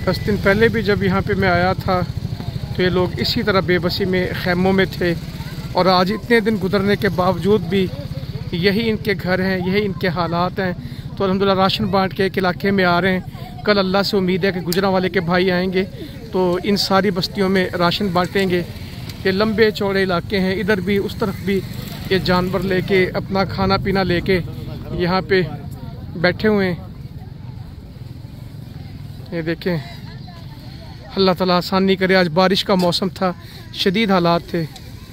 दस दिन पहले भी जब यहाँ पे मैं आया था तो ये लोग इसी तरह बेबसी में खैमों में थे। और आज इतने दिन गुजरने के बावजूद भी यही इनके घर हैं, यही इनके हालात हैं। तो अलहमदिल्ला राशन बांट के एक इलाके में आ रहे हैं। कल अल्लाह से उम्मीद है कि गुजरा वाले के भाई आएँगे तो इन सारी बस्तियों में राशन बांटेंगे। ये लंबे चौड़े इलाके हैं, इधर भी, उस तरफ़ भी ये जानवर लेके, अपना खाना पीना लेके यहाँ पे बैठे हुए हैं। ये देखें अल्लाह ताला आसानी करे आज बारिश का मौसम था शदीद हालात थे।